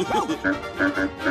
Oh!